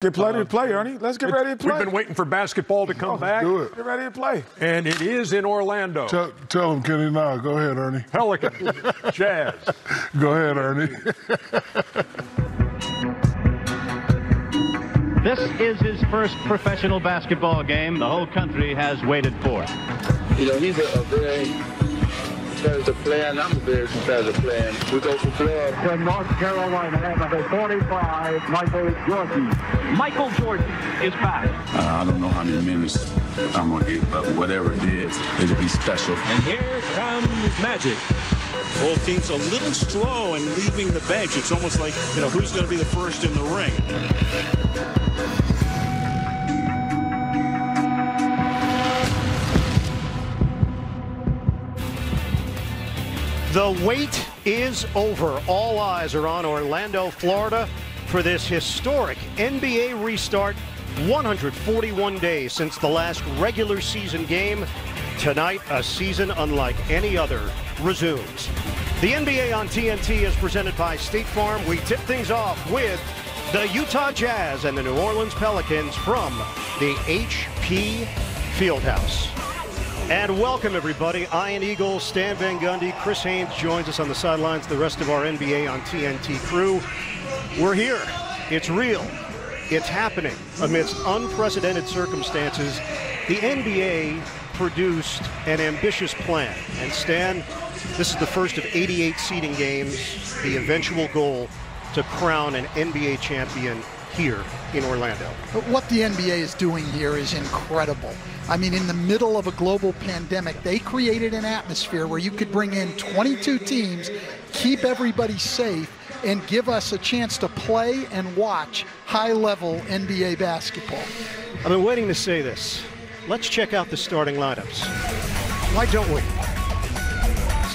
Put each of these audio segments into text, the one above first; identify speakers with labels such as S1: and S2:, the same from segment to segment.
S1: Get uh, ready to play, Ernie. Let's get ready to play.
S2: We've been waiting for basketball to come oh, back.
S3: Do it.
S1: Get ready to play.
S2: And it is in Orlando.
S3: Tell, tell him, Kenny, now. Go ahead, Ernie.
S2: Pelican, Jazz.
S3: Go ahead, Ernie.
S4: This is his first professional basketball game the whole country has waited for.
S5: You know, he's a, a very competitive player, and I'm a very competitive player. We go for blood.
S6: From North Carolina, number 45, Michael Jordan.
S4: Michael Jordan is back.
S7: Uh, I don't know how many minutes I'm gonna get, but whatever it is, it'll be special.
S8: And here comes Magic. Both teams a little slow in leaving the bench. It's almost like, you know, who's going to be the first in the ring?
S9: The wait is over. All eyes are on Orlando, Florida for this historic NBA restart. 141 days since the last regular season game. Tonight, a season unlike any other resumes. The NBA on TNT is presented by State Farm. We tip things off with the Utah Jazz and the New Orleans Pelicans from the HP Fieldhouse. And welcome, everybody. Ian Eagle, Stan Van Gundy, Chris Haynes joins us on the sidelines, the rest of our NBA on TNT crew. We're here. It's real. It's happening amidst unprecedented circumstances. The NBA produced an ambitious plan. And Stan, this is the first of 88 seeding games, the eventual goal to crown an NBA champion here in Orlando.
S10: But what the NBA is doing here is incredible. I mean, in the middle of a global pandemic, they created an atmosphere where you could bring in 22 teams, keep everybody safe, and give us a chance to play and watch high level NBA basketball.
S9: I've been waiting to say this. Let's check out the starting lineups. Why don't we?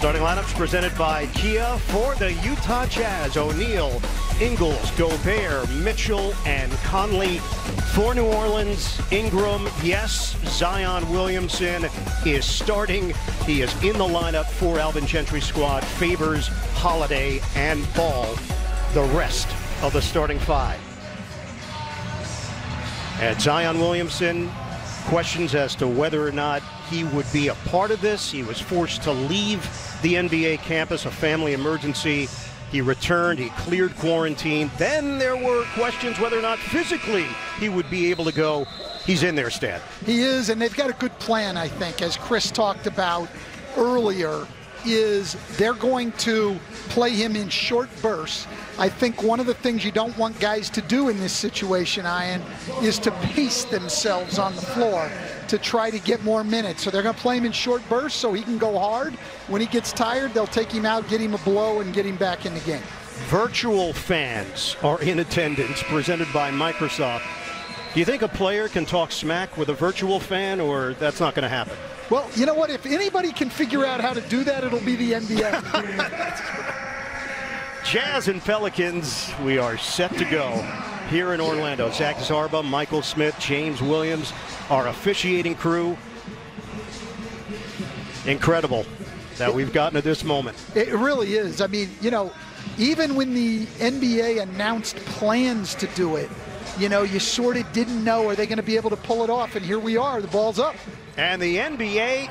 S9: Starting lineups presented by Kia for the Utah Jazz. O'Neale, Ingles, Gobert, Mitchell, and Conley. For New Orleans, Ingram, yes, Zion Williamson is starting. He is in the lineup for Alvin Gentry's squad. Favors, Holiday, and Ball, the rest of the starting five. At Zion Williamson, questions as to whether or not he would be a part of this. He was forced to leave the NBA campus, a family emergency. He returned, he cleared quarantine. Then there were questions whether or not physically he would be able to go. He's in there, Stan.
S10: He is, and they've got a good plan, I think, as Chris talked about earlier, is they're going to play him in short bursts. I think one of the things you don't want guys to do in this situation, Ian, is to pace themselves on the floor to try to get more minutes. So they're going to play him in short bursts so he can go hard. When he gets tired, they'll take him out, get him a blow, and get him back in the game.
S9: Virtual fans are in attendance, presented by Microsoft. Do you think a player can talk smack with a virtual fan, or that's not going to happen?
S10: Well, you know what? If anybody can figure out how to do that, it'll be the NBA.
S9: Jazz and Pelicans, we are set to go here in Orlando. Zach Zarba, Michael Smith, James Williams, our officiating crew. Incredible that we've gotten to this moment.
S10: It really is. I mean, you know, even when the NBA announced plans to do it, you know, you sort of didn't know are they going to be able to pull it off, and here we are. The ball's up.
S9: And the NBA